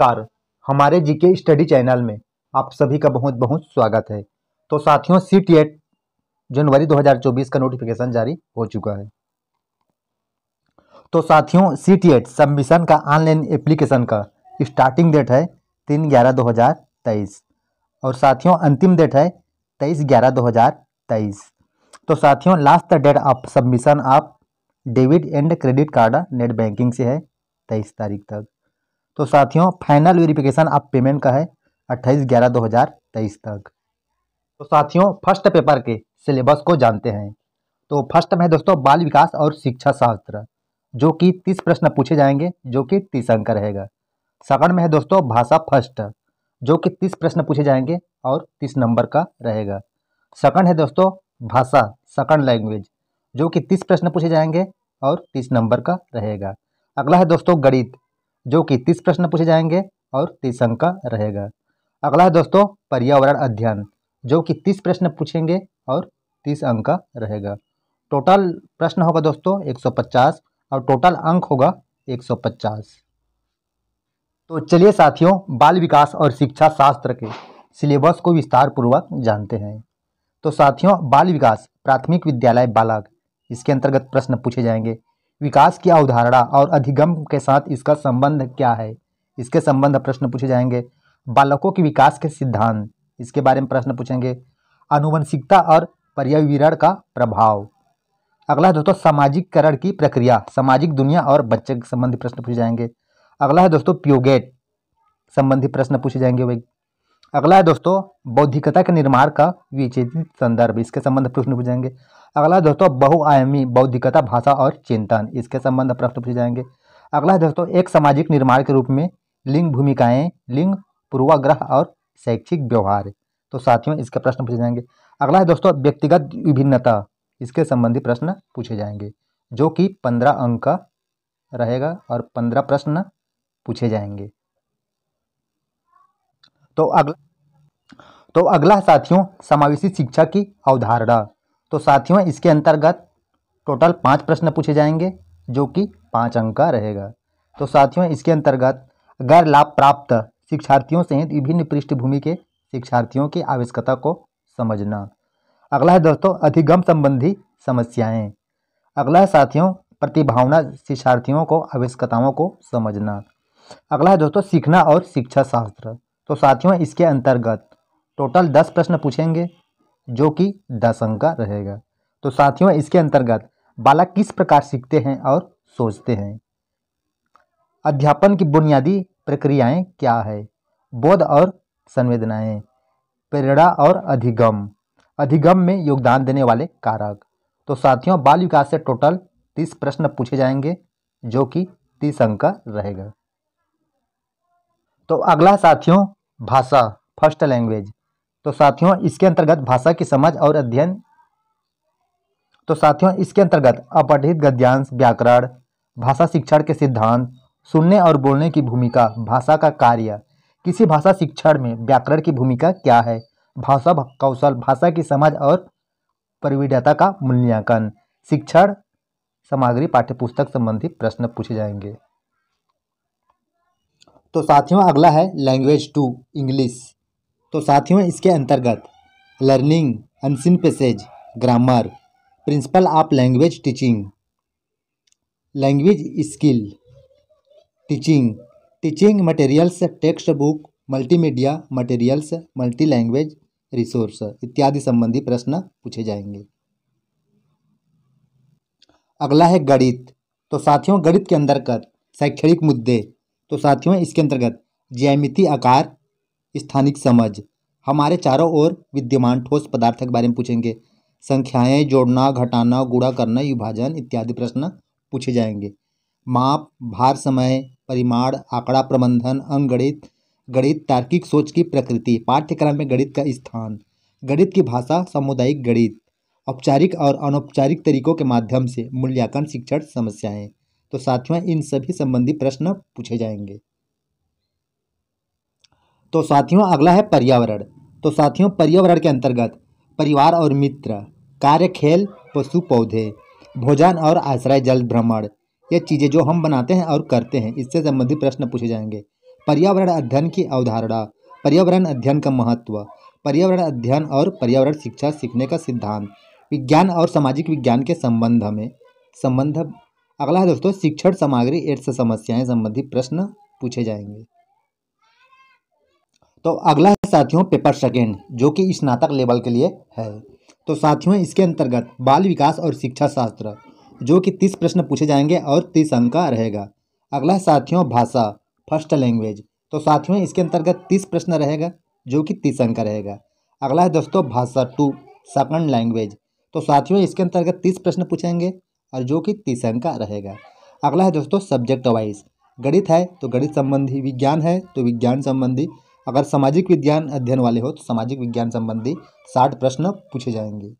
नमस्कार। हमारे GK study channel में आप सभी का बहुत बहुत स्वागत है। तो साथियों सी टी एट जनवरी 2024 का नोटिफिकेशन जारी हो चुका है। तो साथियों सी टी एट सबमिशन का ऑनलाइन एप्लीकेशन का स्टार्टिंग डेट है तीन ग्यारह दो हज़ार तेईस। और साथियों, अंतिम डेट है तेईस ग्यारह दो हज़ार तेईस। तो साथियों लास्ट डेट ऑफ़ सबमिशन आप debit and credit card net banking से है तेईस तारीख तक। तो साथियों फाइनल वेरिफिकेशन आप पेमेंट का है अट्ठाईस ग्यारह दो हज़ार तेईस तक। तो साथियों फ़र्स्ट पेपर के सिलेबस को जानते हैं। तो फ़र्स्ट में दोस्तों, बाल विकास और शिक्षा शास्त्र, जो कि तीस प्रश्न पूछे जाएँगे, जो कि तीस अंक रहेगा। सेकंड में है दोस्तों, भाषा फ़र्स्ट जो कि तीस प्रश्न पूछे जाएँगे और तीस नंबर का रहेगा। सेकंड है दोस्तों, भाषा सेकंड लैंग्वेज जो कि तीस प्रश्न पूछे जाएँगे और तीस नंबर का रहेगा। अगला है दोस्तों, गणित। जो कि तीस प्रश्न पूछे जाएँगे और तीस अंक का रहेगा। अगला है दोस्तों, पर्यावरण अध्ययन, जो कि तीस प्रश्न पूछेंगे और तीस अंक का रहेगा। टोटल प्रश्न होगा दोस्तों 150 और टोटल अंक होगा 150 तो चलिए साथियों, बाल विकास और शिक्षा शास्त्र के सिलेबस को विस्तार पूर्वक जानते हैं। तो साथियों, बाल विकास प्राथमिक विद्यालय बालक इसके अंतर्गत प्रश्न पूछे जाएँगे। विकास की अवधारणा और अधिगम के साथ इसका संबंध क्या है? इसके संबंध प्रश्न पूछे जाएँगे। बालकों के विकास के सिद्धांत। इसके बारे में प्रश्न पूछेंगे। आनुवंशिकता और पर्यावरण का प्रभाव। अगला है दोस्तों, सामाजिककरण की प्रक्रिया। सामाजिक दुनिया और बच्चे के संबंधी प्रश्न पूछे जाएँगे। अगला है दोस्तों, प्योगेट। संबंधी प्रश्न पूछे जाएँगे वही अगला है दोस्तों, बौद्धिकता के निर्माण का विचेतित संदर्भ। इसके संबंध प्रश्न पूछे जाएँगे अगला दोस्तों, बहुआयामी बौद्धिकता, भाषा और चिंतन। इसके संबंध प्रश्न पूछे जाएँगे अगला है दोस्तों, एक सामाजिक निर्माण के रूप में लिंग भूमिकाएँ, लिंग पूर्वाग्रह और शैक्षिक व्यवहार। तो साथियों, इसके प्रश्न पूछे जाएँगे। अगला है दोस्तों, व्यक्तिगत विभिन्नता। इसके संबंधी प्रश्न पूछे जाएँगे, जो कि पंद्रह अंक का रहेगा और पंद्रह प्रश्न पूछे जाएँगे। तो अगला तो अगला साथियों, समावेशी शिक्षा की अवधारणा। तो साथियों, इसके अंतर्गत टोटल पाँच प्रश्न पूछे जाएँगे, जो कि पाँच अंक का रहेगा। तो साथियों, इसके अंतर्गत गैर लाभ प्राप्त शिक्षार्थियों सहित विभिन्न पृष्ठभूमि के शिक्षार्थियों की आवश्यकता को समझना। अगला है दोस्तों, अधिगम संबंधी समस्याएँ। अगला है साथियों, प्रतिभावना शिक्षार्थियों को आवश्यकताओं को समझना। अगला है दोस्तों, सीखना और शिक्षा शास्त्र तो साथियों, इसके अंतर्गत टोटल दस प्रश्न पूछेंगे, जो कि दस अंक का रहेगा। तो साथियों, इसके अंतर्गत बालक किस प्रकार सीखते हैं और सोचते हैं? अध्यापन की बुनियादी प्रक्रियाएँ क्या है? बोध और संवेदनाएँ, प्रेरणा और अधिगम। अधिगम में योगदान देने वाले कारक। तो साथियों, बाल विकास से टोटल तीस प्रश्न पूछे जाएँगे, जो कि तीस अंक का रहेगा। तो अगला साथियों भाषा, फ़र्स्ट लैंग्वेज। तो साथियों, इसके अंतर्गत भाषा की समझ और अध्ययन। तो साथियों, इसके अंतर्गत अपठित गद्यांश, व्याकरण, भाषा शिक्षण के सिद्धांत, सुनने और बोलने की भूमिका, भाषा का कार्य। किसी भाषा शिक्षण में व्याकरण की भूमिका क्या है? भाषा कौशल, भाषा की समझ और प्रविधता का मूल्यांकन। शिक्षण, सामग्री पाठ्यपुस्तक संबंधी प्रश्न पूछे जाएँगे। तो साथियों, अगला है लैंग्वेज टू इंग्लिश तो साथियों, इसके अंतर्गत learning unseen passage grammar principle of language teaching language skill teaching teaching materials text book multimedia materials multi language resource इत्यादि संबंधी प्रश्न पूछे जाएँगे। अगला है गणित। तो साथियों, गणित के अंतर्गत शैक्षणिक मुद्दे तो साथियों, इसके अंतर्गत ज्यामिति आकार, स्थानिक समझ, हमारे चारों ओर विद्यमान ठोस पदार्थ के बारे में पूछेंगे। संख्याएँ, जोड़ना, घटाना, गुणा करना, विभाजन इत्यादि प्रश्न पूछे जाएँगे। माप, भार समय, परिमाण, आंकड़ा प्रबंधन अंगणित गणित, तार्किक सोच की प्रकृति, पाठ्यक्रम में गणित का स्थान, गणित की भाषा, सामुदायिक गणित, औपचारिक और अनौपचारिक तरीकों के माध्यम से मूल्यांकन, शिक्षण, समस्याएँ। तो साथियों, इन सभी संबंधी प्रश्न पूछे जाएँगे। तो साथियों, अगला है पर्यावरण। तो साथियों, पर्यावरण के अंतर्गत परिवार और मित्र, कार्य, खेल, पशु, पौधे, भोजन और आश्रय, जल, भ्रमण, ये चीज़ें जो हम बनाते हैं और करते हैं, इससे संबंधित प्रश्न पूछे जाएँगे। पर्यावरण अध्ययन की अवधारणा, पर्यावरण अध्ययन का महत्व, पर्यावरण अध्ययन और पर्यावरण शिक्षा सीखने का सिद्धांत, विज्ञान और सामाजिक विज्ञान के संबंध में, संबंध अगला है दोस्तों, शिक्षण सामग्री एड्स समस्याएँ संबंधी प्रश्न पूछे जाएँगे। तो अगला है साथियों, पेपर सेकेंड, जो कि स्नातक लेवल के लिए है। तो साथियों, इसके अंतर्गत बाल विकास और शिक्षा शास्त्र, जो कि तीस प्रश्न पूछे जाएँगे और तीस अंक का रहेगा। अगला है साथियों, भाषा, फ़र्स्ट लैंग्वेज तो साथियों, इसके अंतर्गत तीस प्रश्न रहेगा, जो कि तीस अंक का रहेगा। अगला है दोस्तों, भाषा टू, सेकंड लैंग्वेज तो साथियों, इसके अंतर्गत तीस प्रश्न पूछेंगे और जो कि तीस अंक का रहेगा। अगला है दोस्तों सब्जेक्ट वाइज गणित है तो गणित संबंधी विज्ञान है तो विज्ञान संबंधी। अगर सामाजिक विज्ञान अध्ययन वाले हो तो सामाजिक विज्ञान संबंधी साठ प्रश्न पूछे जाएँगे।